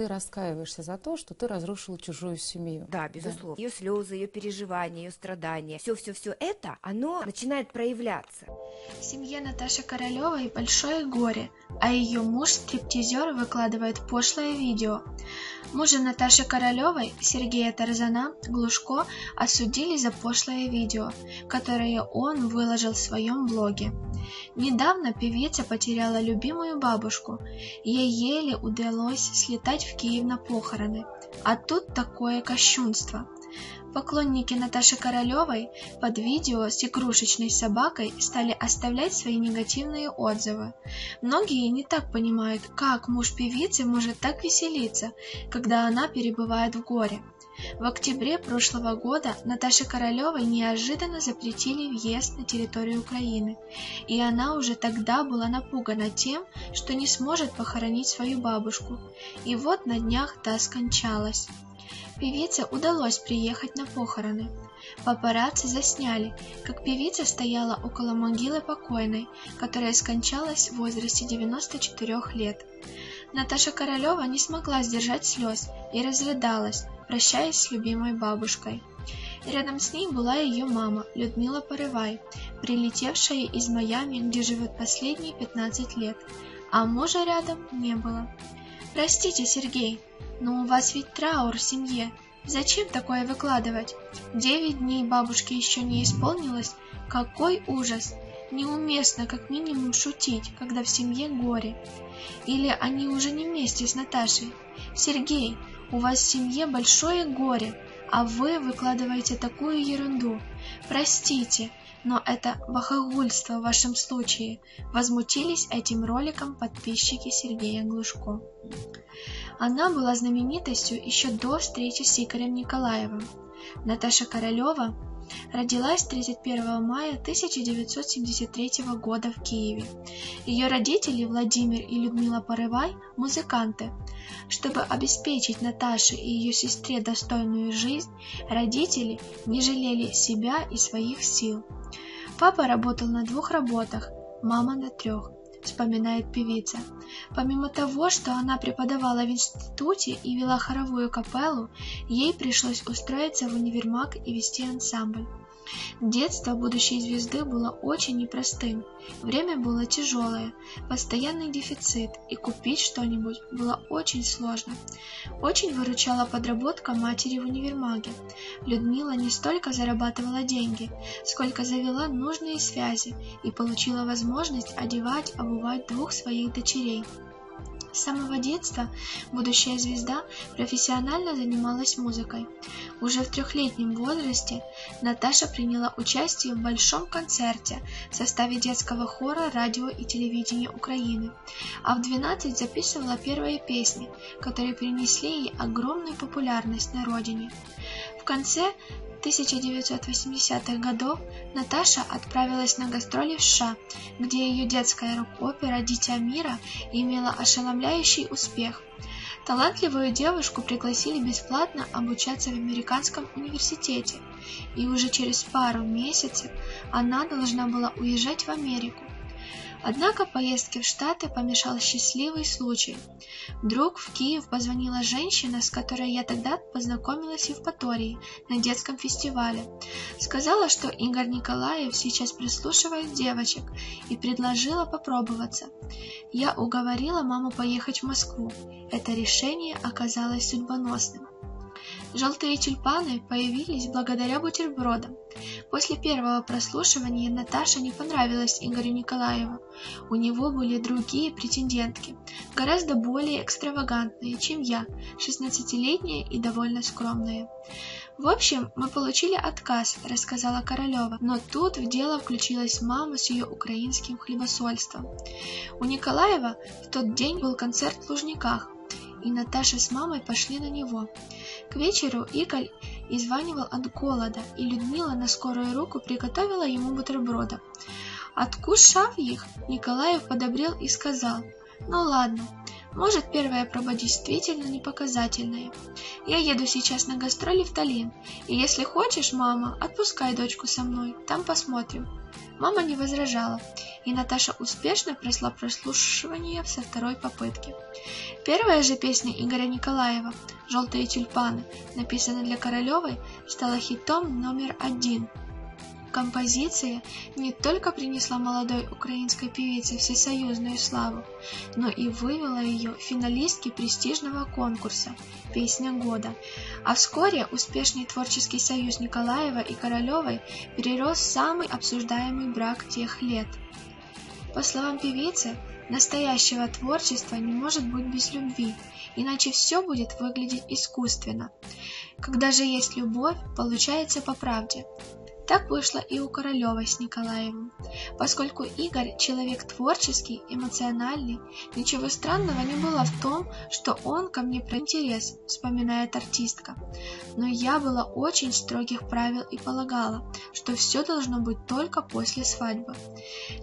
ты раскаиваешься за то, что ты разрушила чужую семью. Да, безусловно. Да. Ее слезы, ее переживания, ее страдания, все-все-все это, оно начинает проявляться. В семье Наташи Королевой большое горе, а ее муж, стриптизер, выкладывает пошлое видео. Мужа Наташи Королевой, Сергея Тарзана, Глушко, осудили за пошлое видео, которое он выложил в своем блоге. Недавно певица потеряла любимую бабушку, ей еле удалось слетать в Киев на похороны, а тут такое кощунство. Поклонники Наташи Королевой под видео с игрушечной собакой стали оставлять свои негативные отзывы. Многие не так понимают, как муж певицы может так веселиться, когда она перебывает в горе. В октябре прошлого года Наташе Королевой неожиданно запретили въезд на территорию Украины, и она уже тогда была напугана тем, что не сможет похоронить свою бабушку. И вот на днях та скончалась. Певице удалось приехать на похороны. Папарацци засняли, как певица стояла около могилы покойной, которая скончалась в возрасте 94 лет. Наташа Королева не смогла сдержать слез и разрыдалась, прощаясь с любимой бабушкой. Рядом с ней была ее мама, Людмила Порывай, прилетевшая из Майами, где живет последние 15 лет, а мужа рядом не было. «Простите, Сергей, но у вас ведь траур в семье. Зачем такое выкладывать? Девять дней бабушке еще не исполнилось. Какой ужас! Неуместно как минимум шутить, когда в семье горе. Или они уже не вместе с Наташей. Сергей, у вас в семье большое горе, а вы выкладываете такую ерунду. Простите, но это бахагульство в вашем случае. Возмутились этим роликом подписчики Сергея Глушко. Она была знаменитостью еще до встречи с Игорем Николаевым. Наташа Королева родилась 31 мая 1973 года в Киеве. Ее родители Владимир и Людмила Порывай – музыканты. Чтобы обеспечить Наташе и ее сестре достойную жизнь, родители не жалели себя и своих сил. Папа работал на двух работах, мама на трех вспоминает певица. Помимо того, что она преподавала в институте и вела хоровую капеллу, ей пришлось устроиться в универмаг и вести ансамбль. Детство будущей звезды было очень непростым. Время было тяжелое, постоянный дефицит, и купить что-нибудь было очень сложно. Очень выручала подработка матери в универмаге. Людмила не столько зарабатывала деньги, сколько завела нужные связи и получила возможность одевать, обувать двух своих дочерей. С самого детства будущая звезда профессионально занималась музыкой. Уже в трехлетнем возрасте Наташа приняла участие в большом концерте в составе детского хора радио и телевидения Украины, а в 12 записывала первые песни, которые принесли ей огромную популярность на родине. В конце 1980-х годов Наташа отправилась на гастроли в США, где ее детская рок-опера «Дитя мира» имела ошеломляющий успех. Талантливую девушку пригласили бесплатно обучаться в американском университете, и уже через пару месяцев она должна была уезжать в Америку. Однако поездке в Штаты помешал счастливый случай. Вдруг в Киев позвонила женщина, с которой я тогда познакомилась в Евпатории на детском фестивале. Сказала, что Игорь Николаев сейчас прислушивает девочек и предложила попробоваться. Я уговорила маму поехать в Москву. Это решение оказалось судьбоносным. Желтые тюльпаны появились благодаря бутербродам. После первого прослушивания Наташа не понравилась Игорю Николаеву. У него были другие претендентки, гораздо более экстравагантные, чем я, 16-летняя и довольно скромная. В общем, мы получили отказ, рассказала Королева, но тут в дело включилась мама с ее украинским хлебосольством. У Николаева в тот день был концерт в Лужниках, и Наташа с мамой пошли на него. К вечеру Игорь изванивал от голода, и Людмила на скорую руку приготовила ему бутерброда. Откушав их, Николаев подобрел и сказал, «Ну ладно, может, первая проба действительно не показательная. Я еду сейчас на гастроли в Таллин, и если хочешь, мама, отпускай дочку со мной, там посмотрим». Мама не возражала, и Наташа успешно прошла прослушивание со второй попытки. Первая же песня Игоря Николаева «Желтые тюльпаны», написанная для Королевой, стала хитом номер один – Композиция не только принесла молодой украинской певице всесоюзную славу, но и вывела ее финалистки престижного конкурса «Песня года». А вскоре успешный творческий союз Николаева и Королевой перерос в самый обсуждаемый брак тех лет. По словам певицы, настоящего творчества не может быть без любви, иначе все будет выглядеть искусственно. Когда же есть любовь, получается по правде. Так вышло и у Королевой с Николаевым. Поскольку Игорь человек творческий, эмоциональный, ничего странного не было в том, что он ко мне про интерес, вспоминает артистка. Но я была очень строгих правил и полагала, что все должно быть только после свадьбы.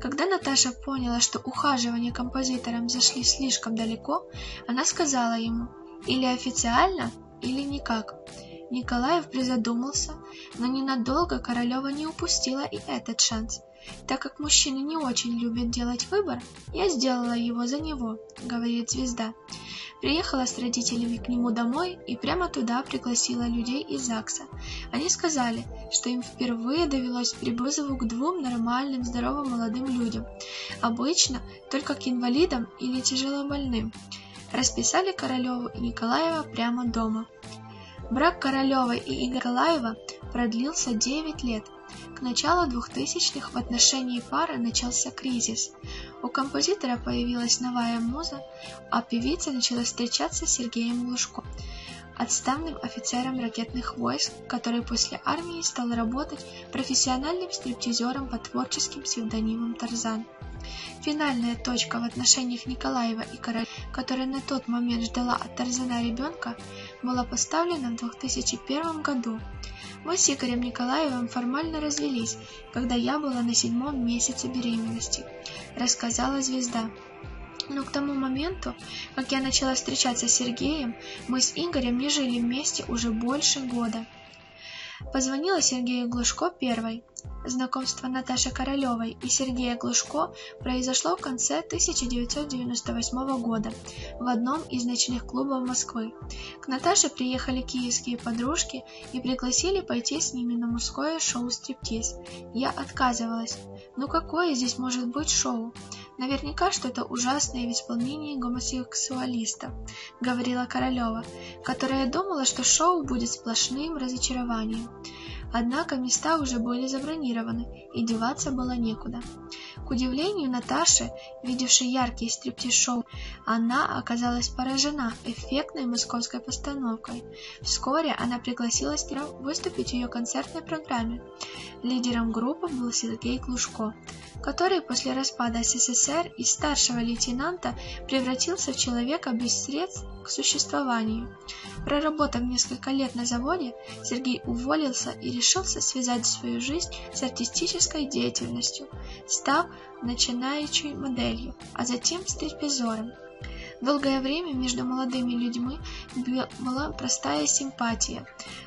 Когда Наташа поняла, что ухаживания композитором зашли слишком далеко, она сказала ему «или официально, или никак». Николаев призадумался, но ненадолго Королева не упустила и этот шанс. Так как мужчины не очень любят делать выбор, я сделала его за него, говорит звезда. Приехала с родителями к нему домой и прямо туда пригласила людей из ЗАГСа. Они сказали, что им впервые довелось при к двум нормальным, здоровым молодым людям. Обычно только к инвалидам или тяжелобольным. Расписали Королеву и Николаева прямо дома. Брак Королевой и Николаева продлился 9 лет. К началу 2000-х в отношении пары начался кризис. У композитора появилась новая муза, а певица начала встречаться с Сергеем Глушко, отставным офицером ракетных войск, который после армии стал работать профессиональным стриптизером по творческим псевдонимам Тарзан. Финальная точка в отношениях Николаева и Короля, которая на тот момент ждала от Тарзана ребенка, была поставлена в 2001 году. Мы с Игорем Николаевым формально развелись, когда я была на седьмом месяце беременности, рассказала звезда. Но к тому моменту, как я начала встречаться с Сергеем, мы с Игорем не жили вместе уже больше года. Позвонила Сергею Глушко первой. Знакомство Наташи Королевой и Сергея Глушко произошло в конце 1998 года в одном из ночных клубов Москвы. К Наташе приехали киевские подружки и пригласили пойти с ними на мужское шоу «Стриптиз». Я отказывалась. Ну какое здесь может быть шоу? Наверняка что-то ужасное в исполнении гомосексуалиста, говорила Королева, которая думала, что шоу будет сплошным разочарованием. Однако места уже были забронированы, и деваться было некуда. К удивлению Наташи, видевшей яркий стриптиз-шоу, она оказалась поражена эффектной московской постановкой. Вскоре она пригласила выступить в ее концертной программе. Лидером группы был Сергей Клушко, который после распада СССР из старшего лейтенанта превратился в человека без средств к существованию. Проработав несколько лет на заводе, Сергей уволился и решился связать свою жизнь с артистической деятельностью, став начинающей моделью, а затем стриптизером. Долгое время между молодыми людьми была простая симпатия.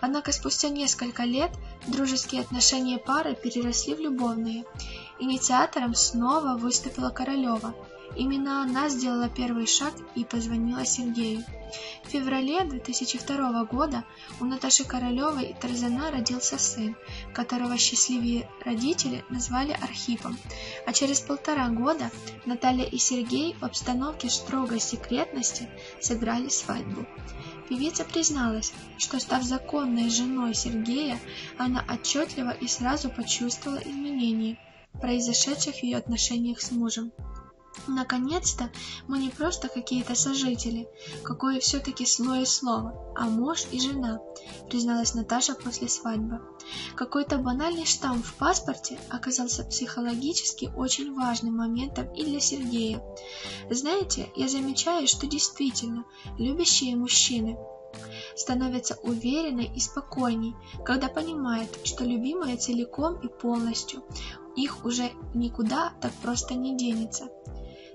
Однако спустя несколько лет дружеские отношения пары переросли в любовные. Инициатором снова выступила Королева – Именно она сделала первый шаг и позвонила Сергею. В феврале 2002 года у Наташи Королевой и Тарзана родился сын, которого счастливые родители назвали Архипом, а через полтора года Наталья и Сергей в обстановке строгой секретности сыграли свадьбу. Певица призналась, что став законной женой Сергея, она отчетливо и сразу почувствовала изменения, произошедших в ее отношениях с мужем. Наконец-то мы не просто какие-то сожители, какое все-таки слое слово, а муж и жена, призналась Наташа после свадьбы. Какой-то банальный штамп в паспорте оказался психологически очень важным моментом и для Сергея. Знаете, я замечаю, что действительно любящие мужчины становятся увереннее и спокойней, когда понимают, что любимая целиком и полностью их уже никуда так просто не денется.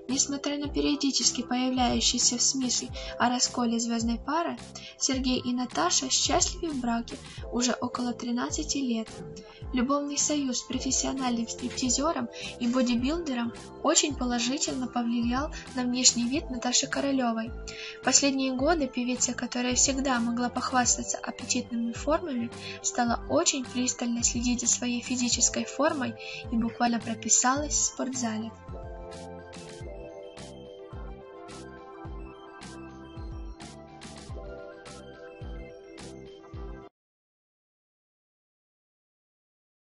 Несмотря на периодически появляющиеся в СМИ о расколе звездной пары, Сергей и Наташа счастливы в браке уже около 13 лет. Любовный союз с профессиональным стриптизером и бодибилдером очень положительно повлиял на внешний вид Наташи Королевой. Последние годы певица, которая всегда могла похвастаться аппетитными формами, стала очень пристально следить за своей физической формой и буквально прописалась в спортзале.